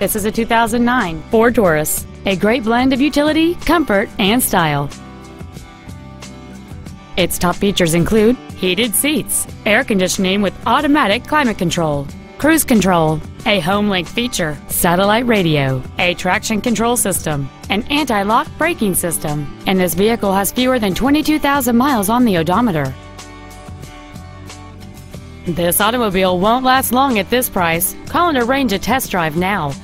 This is a 2009 Ford Taurus, a great blend of utility, comfort, and style. Its top features include heated seats, air conditioning with automatic climate control, cruise control, a HomeLink feature, satellite radio, a traction control system, an anti-lock braking system, and this vehicle has fewer than 22,000 miles on the odometer. This automobile won't last long at this price. Call and arrange a test drive now.